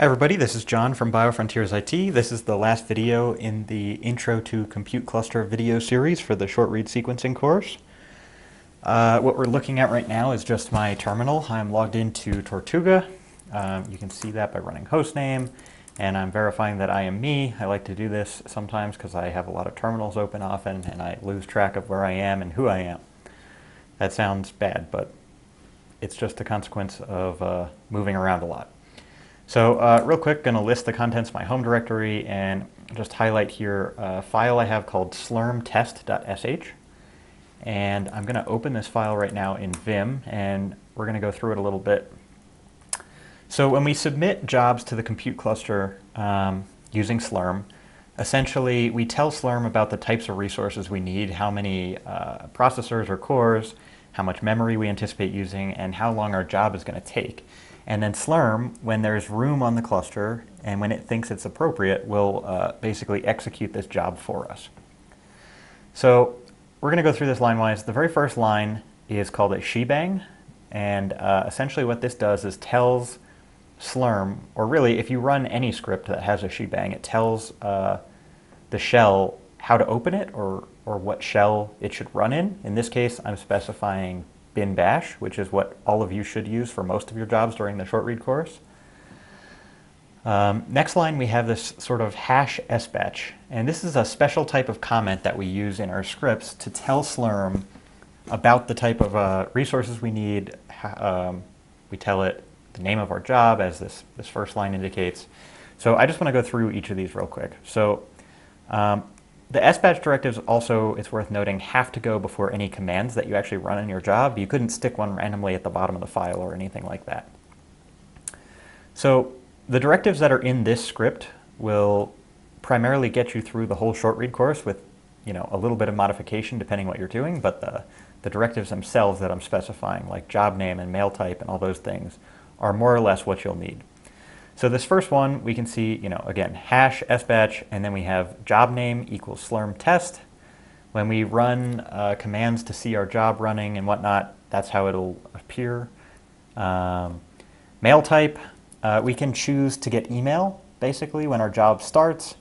Hi everybody, this is John from BioFrontiers IT. This is the last video in the Intro to Compute Cluster video series for the short read sequencing course. Uh, what we're looking at right now is just my terminal. I'm logged into Tortuga. Um, you can see that by running hostname, and I'm verifying that I am me. I like to do this sometimes because I have a lot of terminals open often, and I lose track of where I am and who I am. That sounds bad, but it's just a consequence of uh, moving around a lot. So uh, real quick, going to list the contents of my home directory and just highlight here a file I have called slurmtest.sh. And I'm going to open this file right now in Vim, and we're going to go through it a little bit. So when we submit jobs to the compute cluster um, using Slurm, essentially we tell Slurm about the types of resources we need, how many uh, processors or cores, how much memory we anticipate using, and how long our job is going to take. And then Slurm, when there's room on the cluster and when it thinks it's appropriate, will uh, basically execute this job for us. So we're going to go through this line-wise. The very first line is called a shebang. And uh, essentially what this does is tells Slurm, or really if you run any script that has a shebang, it tells uh, the shell how to open it or, or what shell it should run in. In this case, I'm specifying bin bash, which is what all of you should use for most of your jobs during the short read course. Um, next line, we have this sort of hash sbatch, and this is a special type of comment that we use in our scripts to tell Slurm about the type of uh, resources we need. Um, we tell it the name of our job, as this, this first line indicates. So I just want to go through each of these real quick. So um, the SBatch directives also, it's worth noting, have to go before any commands that you actually run in your job. You couldn't stick one randomly at the bottom of the file or anything like that. So the directives that are in this script will primarily get you through the whole short read course with you know, a little bit of modification depending what you're doing, but the, the directives themselves that I'm specifying, like job name and mail type and all those things, are more or less what you'll need. So this first one, we can see, you know, again, hash sbatch, and then we have job name equals slurm test. When we run uh, commands to see our job running and whatnot, that's how it'll appear. Um, mail type, uh, we can choose to get email, basically, when our job starts,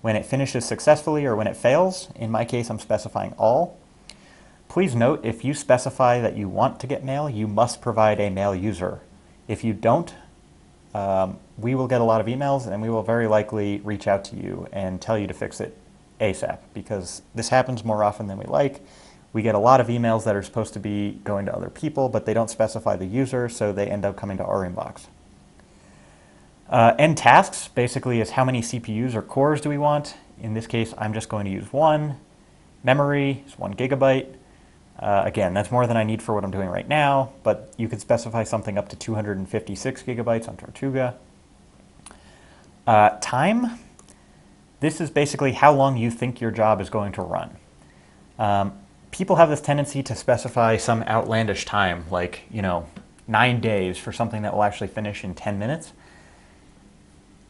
when it finishes successfully, or when it fails. In my case, I'm specifying all. Please note, if you specify that you want to get mail, you must provide a mail user. If you don't, um, we will get a lot of emails and we will very likely reach out to you and tell you to fix it ASAP because this happens more often than we like. We get a lot of emails that are supposed to be going to other people, but they don't specify the user, so they end up coming to our inbox. Uh, ntasks basically is how many CPUs or cores do we want. In this case, I'm just going to use one. Memory is one gigabyte. Uh, again, that's more than I need for what I'm doing right now, but you could specify something up to 256 gigabytes on Tortuga. Uh, time, this is basically how long you think your job is going to run. Um, people have this tendency to specify some outlandish time, like, you know, nine days for something that will actually finish in 10 minutes.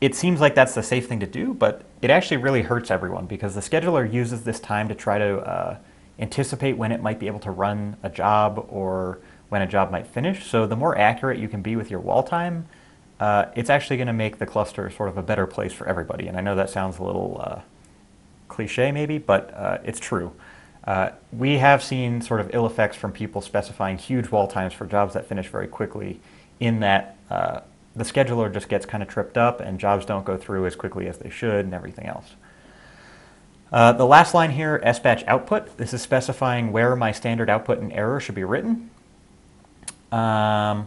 It seems like that's the safe thing to do, but it actually really hurts everyone because the scheduler uses this time to try to uh, anticipate when it might be able to run a job or when a job might finish. So the more accurate you can be with your wall time, uh, it's actually going to make the cluster sort of a better place for everybody. And I know that sounds a little uh, cliche maybe, but uh, it's true. Uh, we have seen sort of ill effects from people specifying huge wall times for jobs that finish very quickly in that uh, the scheduler just gets kind of tripped up and jobs don't go through as quickly as they should and everything else. Uh, the last line here, sbatch output, this is specifying where my standard output and error should be written. Um,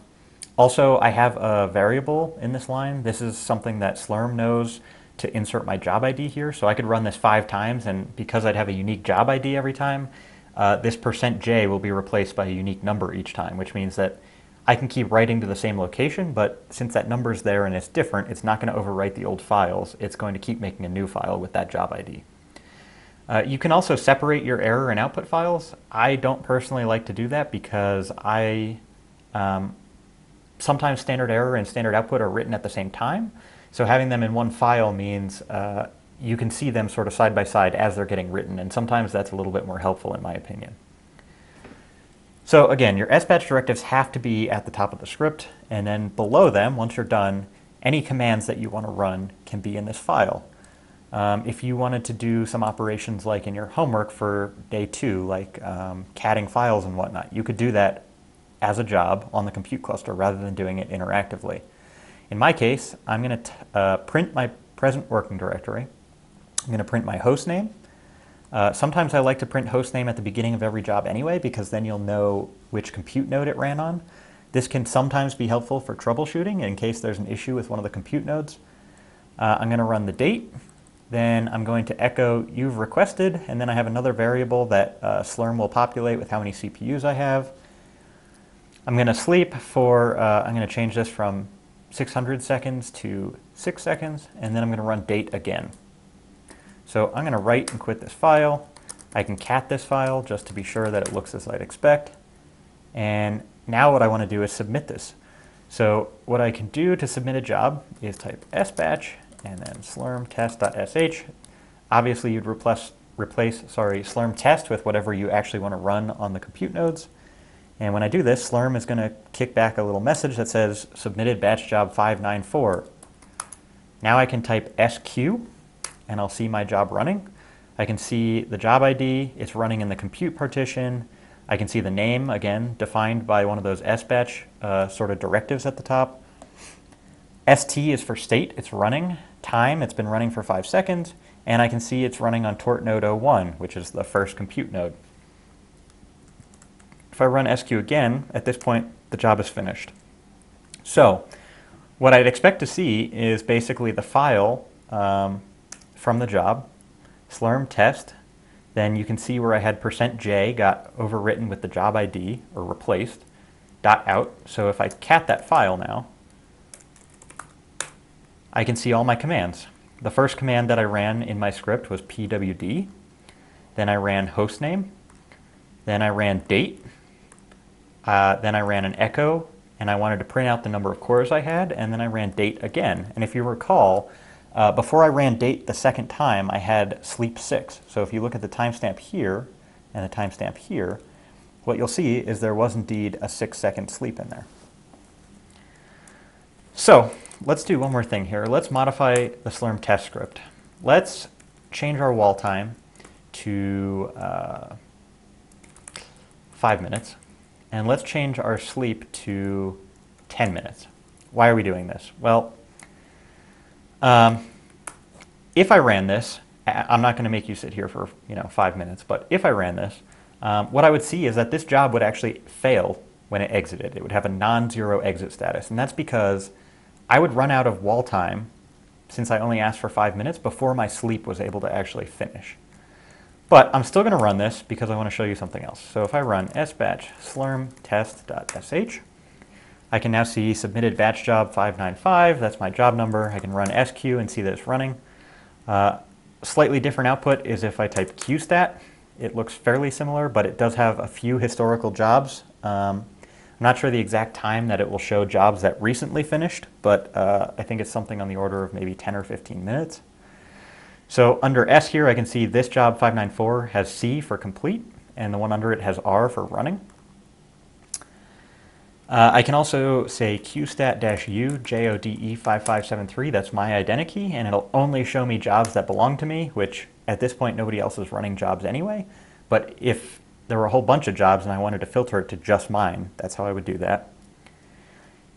also, I have a variable in this line. This is something that Slurm knows to insert my job ID here. So I could run this five times, and because I'd have a unique job ID every time, uh, this percent %j will be replaced by a unique number each time, which means that I can keep writing to the same location, but since that number is there and it's different, it's not going to overwrite the old files. It's going to keep making a new file with that job ID. Uh, you can also separate your error and output files. I don't personally like to do that because I um, sometimes standard error and standard output are written at the same time. So having them in one file means uh, you can see them sort of side by side as they're getting written, and sometimes that's a little bit more helpful in my opinion. So again, your SBatch directives have to be at the top of the script, and then below them, once you're done, any commands that you want to run can be in this file. Um, if you wanted to do some operations like in your homework for day two, like um, catting files and whatnot, you could do that as a job on the compute cluster rather than doing it interactively. In my case, I'm going to uh, print my present working directory. I'm going to print my host name. Uh, sometimes I like to print host name at the beginning of every job anyway, because then you'll know which compute node it ran on. This can sometimes be helpful for troubleshooting in case there's an issue with one of the compute nodes. Uh, I'm going to run the date. Then I'm going to echo you've requested, and then I have another variable that uh, Slurm will populate with how many CPUs I have. I'm going to sleep for, uh, I'm going to change this from 600 seconds to 6 seconds, and then I'm going to run date again. So I'm going to write and quit this file. I can cat this file just to be sure that it looks as I'd expect. And now what I want to do is submit this. So what I can do to submit a job is type sbatch and then slurm test.sh. Obviously, you'd replace, replace sorry, slurm test with whatever you actually want to run on the compute nodes. And when I do this, Slurm is going to kick back a little message that says submitted batch job 594. Now I can type squeue and I'll see my job running. I can see the job ID, it's running in the compute partition. I can see the name, again, defined by one of those sbatch uh, sort of directives at the top. ST is for state, it's running time, it's been running for five seconds, and I can see it's running on tort node 01, which is the first compute node. If I run squeue again, at this point, the job is finished. So what I'd expect to see is basically the file um, from the job, slurm test, then you can see where I had percent %j got overwritten with the job ID, or replaced, dot out. So if I cat that file now, I can see all my commands. The first command that I ran in my script was pwd. Then I ran hostname. Then I ran date. Uh, then I ran an echo, and I wanted to print out the number of cores I had, and then I ran date again. And if you recall, uh, before I ran date the second time, I had sleep 6. So if you look at the timestamp here and the timestamp here, what you'll see is there was indeed a 6 second sleep in there. So let's do one more thing here. Let's modify the Slurm test script. Let's change our wall time to uh, 5 minutes. And let's change our sleep to 10 minutes. Why are we doing this? Well, um, if I ran this, I'm not going to make you sit here for you know five minutes, but if I ran this, um, what I would see is that this job would actually fail when it exited. It would have a non-zero exit status, and that's because I would run out of wall time since I only asked for five minutes before my sleep was able to actually finish. But I'm still going to run this because I want to show you something else. So if I run sbatch slurm test.sh, I can now see submitted batch job 595. That's my job number. I can run squeue and see that it's running. Uh, slightly different output is if I type qstat. It looks fairly similar, but it does have a few historical jobs. Um, I'm not sure the exact time that it will show jobs that recently finished, but uh, I think it's something on the order of maybe 10 or 15 minutes. So under S here, I can see this job 594 has C for complete, and the one under it has R for running. Uh, I can also say qstat-u jode5573, that's my identity, and it'll only show me jobs that belong to me, which at this point nobody else is running jobs anyway. But if there were a whole bunch of jobs and I wanted to filter it to just mine, that's how I would do that.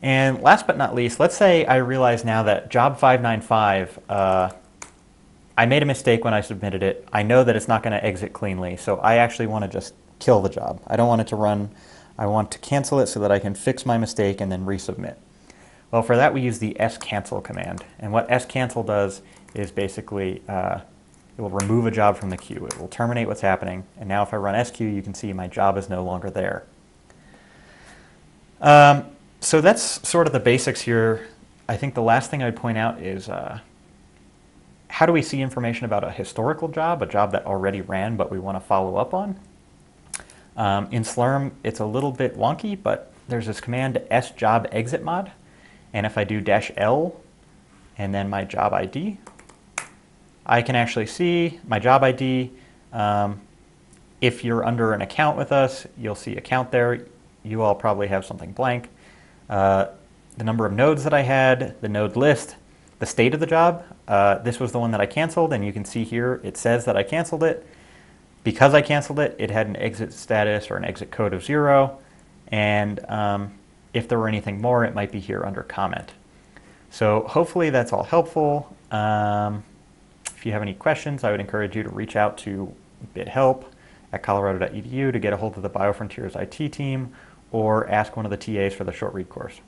And last but not least, let's say I realize now that job 595 uh, I made a mistake when I submitted it. I know that it's not going to exit cleanly, so I actually want to just kill the job. I don't want it to run. I want to cancel it so that I can fix my mistake and then resubmit. Well, for that we use the scancel command. And what scancel does is basically uh, it will remove a job from the queue. It will terminate what's happening. And now if I run squeue, you can see my job is no longer there. Um, so that's sort of the basics here. I think the last thing I'd point out is uh, how do we see information about a historical job, a job that already ran but we want to follow up on? Um, in Slurm, it's a little bit wonky, but there's this command sjobexitmod. And if I do dash L and then my job ID, I can actually see my job ID. Um, if you're under an account with us, you'll see account there. You all probably have something blank. Uh, the number of nodes that I had, the node list, the state of the job. Uh, this was the one that I canceled, and you can see here it says that I canceled it. Because I canceled it, it had an exit status or an exit code of zero, and um, if there were anything more, it might be here under comment. So hopefully that's all helpful. Um, if you have any questions, I would encourage you to reach out to BitHelp at colorado.edu to get a hold of the BioFrontiers IT team or ask one of the TAs for the short read course.